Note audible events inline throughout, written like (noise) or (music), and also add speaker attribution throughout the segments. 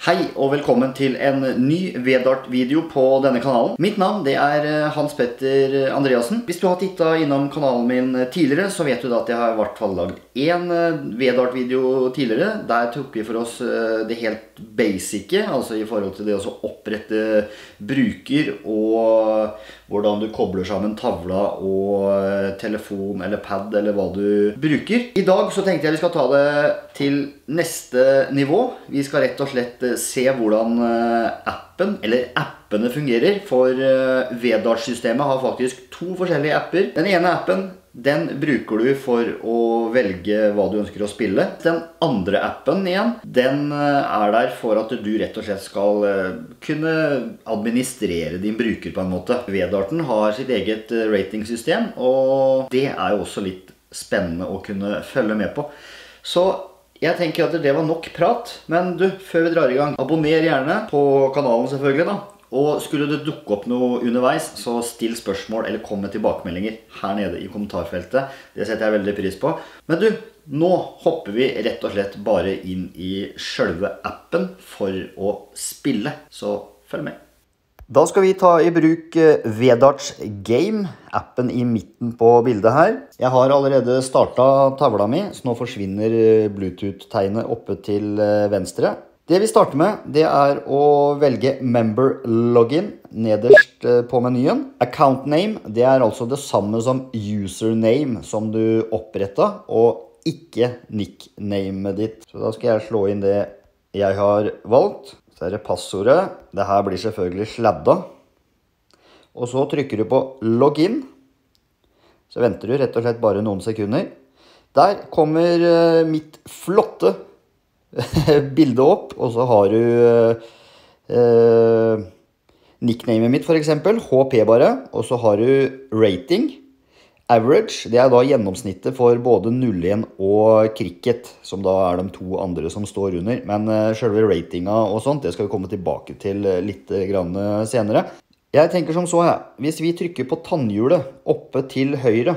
Speaker 1: Hei og velkommen til en ny Vedart-video på denne kanalen. Mitt navn det er eh, Hans Petter Andreassen. Hvis du har titta innom kanalen min tidligere, så vet du da at jeg har i hvert fall lagd én eh, Vedart-video tidligere. Der tok vi for oss eh, det helt basice, altså i forhold til det å opprette bruker og hvordan du kobler sammen tavla og telefon eller pad eller hva du bruker. I dag så tenkte jeg vi skal ta det til neste nivå. Vi skal rett og slett se hvordan appen, eller appene fungerer. For Vedart-systemet har faktisk to forskjellige apper. Den ene appen den bruker du for å velge hva du ønsker å spille. Den andre appen igjen, den er der for at du rett og slett skal kunne administrere din bruker på en måte. Vedarten har sitt eget ratingsystem, og det er jo også litt spennende å kunne følge med på. Så jeg tenker at det var nok prat, men du, før vi drar i gang, abonner gjerne på kanalen selvfølgelig da. Og skulle det dukke opp noe underveis, så still spørsmål eller kom med tilbakemeldinger her nede i kommentarfeltet. Det setter jeg veldig pris på. Men du, nå hopper vi rett og slett bare inn i selve appen for å spille. Så følg med. Da skal vi ta i bruk Vedarts Game, appen i midten på bildet her. Jeg har allerede starta tavla mi, så nå forsvinner Bluetooth-tegnet oppe til venstre. Det vi starter med, det er å velge Member Login nederst på menyen. Account name, det er altså det samme som username som du oppretta, og ikke nicknamet ditt. Så da skal jeg slå inn det jeg har valgt. Så er det passordet. Dette blir selvfølgelig sladda. Og så trykker du på login. Så venter du rett og slett bare noen sekunder. Der kommer mitt flotte (laughs) bildet opp, og så har du eh, nicknamet mitt eksempel, HP bare, og så har du rating, average, det er da gjennomsnittet for både 01 og cricket, som da er de to andre som står under, men eh, selve ratinga og sånt, det skal vi komme tilbake til litt grann senere. Jeg tenker som så jeg. hvis vi trykker på tannhjulet oppe til høyre,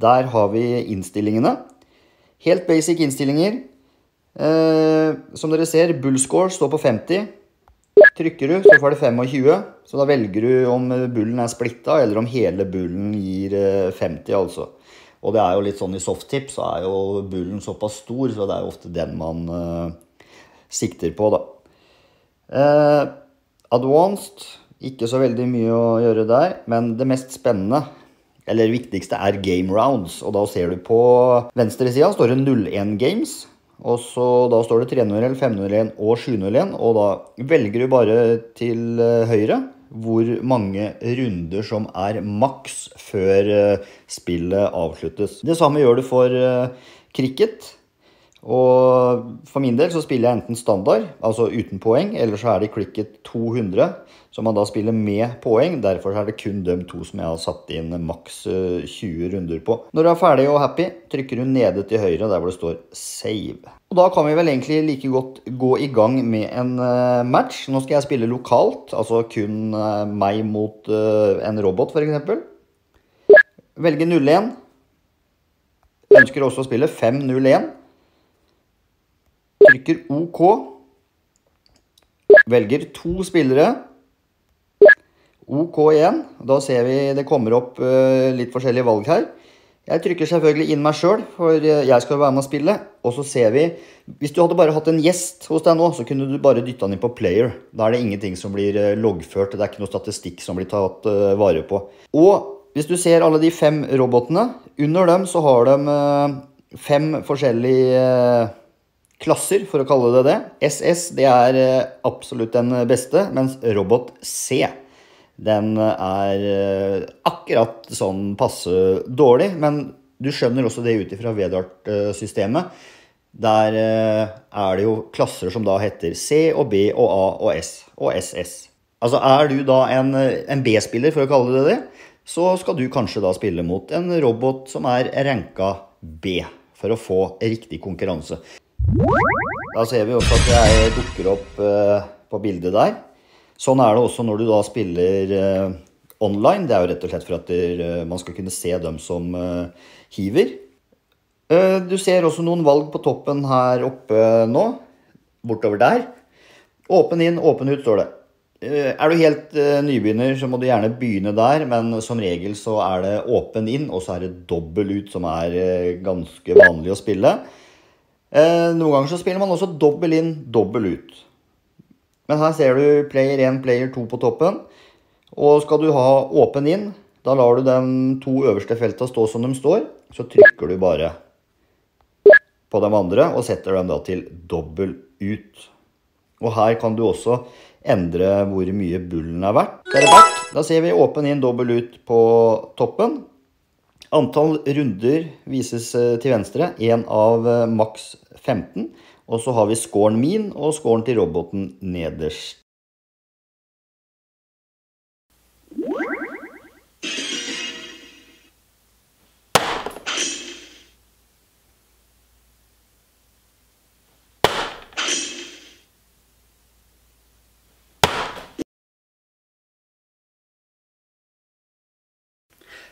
Speaker 1: der har vi innstillingene. Helt basic innstillinger. Eh, som dere ser, bullscore står på 50. Trykker du, så får du 25. Så da velger du om bullen er splitta, eller om hele bullen gir 50, altså. Og det er jo litt sånn i softtip, så er jo bullen såpass stor, så det er jo ofte den man eh, sikter på, da. Eh, advanced, ikke så veldig mye å gjøre der, men det mest spennende eller viktigste er game rounds, og da ser du på venstre sida står det 01 games. Og så da står det 301, 501 og 701, og da velger du bare til høyre hvor mange runder som er maks før spillet avsluttes. Det samme gjør du for cricket. Og for min del så spiller jeg enten standard, altså uten poeng, eller så er det klikket 200, som man da spiller med poeng. Derfor er det kun de to som jeg har satt inn maks 20 runder på. Når du er ferdig og happy, trykker du nede til høyre der hvor det står save. Og da kan vi vel egentlig like godt gå i gang med en match. Nå skal jeg spille lokalt, altså kun meg mot en robot eksempel. Velge 01. Jeg ønsker også å spille 5-0-1. Trykker OK. Velger to spillere. OK igjen. Da ser vi det kommer opp litt forskjellige valg her. Jeg trykker selvfølgelig inn meg selv, for jeg skal være med å spille. Og så ser vi, hvis du hadde bare hatt en gjest hos deg nå, så kunne du bare dytte den inn på player. Da er det ingenting som blir loggført, det er ikke noe statistikk som blir tatt vare på. Og hvis du ser alle de fem robotene, under dem så har de fem forskjellige klasser, for å kalle det det. SS det er absolutt den beste, mens robot C den er akkurat sånn passe dårlig, men du skjønner også det ut ifra Vedart-systemet. Der er det jo klasser som da heter C og B og A og S og SS. Altså er du da en, en B-spiller, for å kalle det det, så skal du kanskje da spille mot en robot som er ranka B, for å få riktig konkurranse. Da ser vi også at jeg dukker opp på bildet der. Sånn er det også når du da spiller online. Det er jo rett og slett for at man skal kunne se dem som hiver. Du ser også noen valg på toppen her oppe nå. Bortover der. Åpen inn, åpen ut, står det. Eh, er du helt nybegynner, så må du gjerne begynne der, men som regel så er det åpen inn, og så er det dobbel ut, som er ganske vanlig å spille. Uh, noen ganger så spiller man også dobbel inn, dobbel ut. Men her ser du player 1, player 2 på toppen. Og skal du ha åpen inn, da lar du de to øverste felta stå som de står. Så trykker du bare på de andre og setter dem da til dobbel ut. Og her kan du også endre hvor mye bullen er verdt. Er. Da ser vi åpen inn, dobbel ut på toppen. Antall runder vises eh, til venstre. En av eh, maks 15. Og så har vi scoren min og scoren til roboten nederst.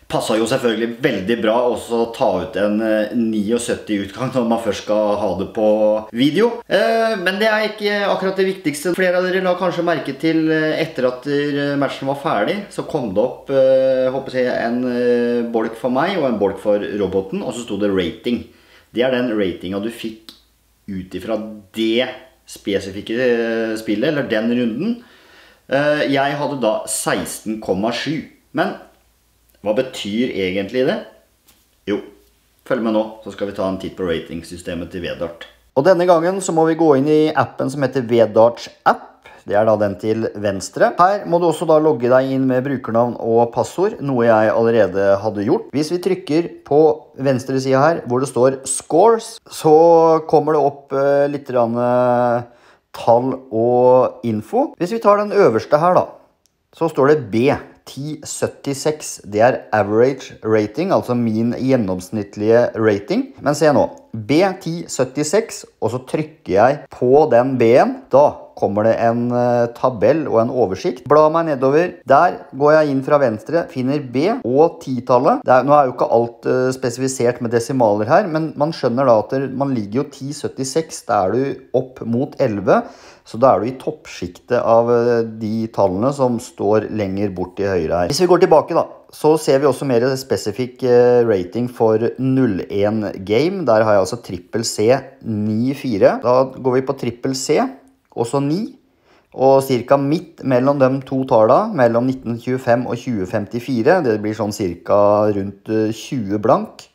Speaker 1: Passa jo selvfølgelig veldig bra å ta ut en 79-utgang eh, når man først skal ha det på video. Eh, men det er ikke akkurat det viktigste. Flere av dere la kanskje merke til eh, etter at matchen var ferdig, så kom det opp håper jeg, en bolk for meg og en bolk for roboten, og så sto det rating. Det er den ratinga du fikk ut ifra det spesifikke spillet, eller den runden. Jeg hadde da 16,7. Men hva betyr egentlig det? Jo, følg med nå, så skal vi ta en titt på ratingsystemet til Vedart. Og denne gangen så må vi gå inn i appen som heter Vedarts app. Det er da den til venstre. Her må du også da logge deg inn med brukernavn og passord, noe jeg allerede hadde gjort. Hvis vi trykker på venstre side her, hvor det står scores, så kommer det opp eh, litt eh, tall og info. Hvis vi tar den øverste her da, så står det B. 1076. Det er average rating, altså min gjennomsnittlige rating. Men se nå. B1076, og så trykker jeg på den B-en. Da kommer det en uh, tabell og en oversikt. Bla meg nedover. Der går jeg inn fra venstre, finner B og titallet. Nå er jo ikke alt uh, spesifisert med desimaler her, men man skjønner da at man ligger jo 1076. Da er du opp mot 11. Så da er du i toppsjiktet av eh, de tallene som står lenger bort til høyre her. Hvis vi går tilbake da, så ser vi også mer spesifikk eh, rating for 01 game. Der har jeg altså trippel C 9-4. Da går vi på trippel C, også 9. Og ca. midt mellom de to tallene, mellom 1925 og 2054, det blir sånn ca. rundt 20 eh, blank,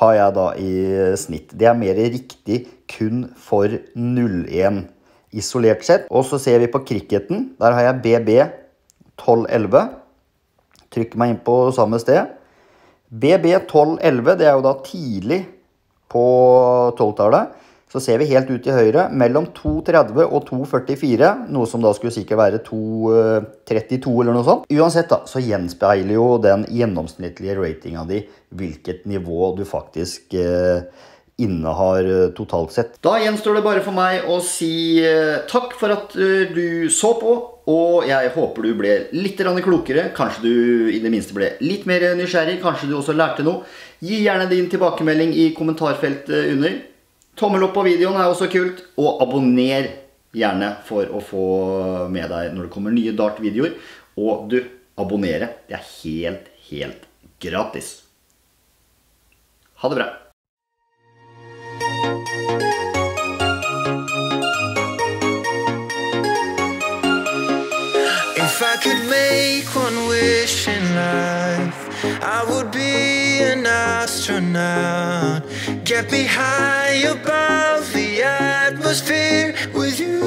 Speaker 1: har jeg da i snitt. Det er mer riktig kun for 01 isolert sett. Og så ser vi på cricketen. Der har jeg BB 1211. Trykker meg inn på samme sted. BB 1211, det er jo da tidlig på 12-tallet. Så ser vi helt ut til høyre, mellom 2.30 og 2.44, noe som da skulle sikkert være 2.32 eller noe sånt. Uansett da, så gjenspeiler jo den gjennomsnittlige ratinga di hvilket nivå du faktisk eh, innehar eh, totalt sett. Da gjenstår det bare for meg å si eh, takk for at eh, du så på. Og jeg håper du ble litt klokere. Kanskje du i det minste ble litt mer nysgjerrig. Kanskje du også lærte noe. Gi gjerne din tilbakemelding i kommentarfeltet under. Tommel opp på videoen er også kult. Og abonner gjerne for å få med deg når det kommer nye Dart-videoer. Og du, abonnere. Det er helt, helt gratis. Ha det bra. If I could make one wish in life, I would be an astronaut. Get me high above the atmosphere with you.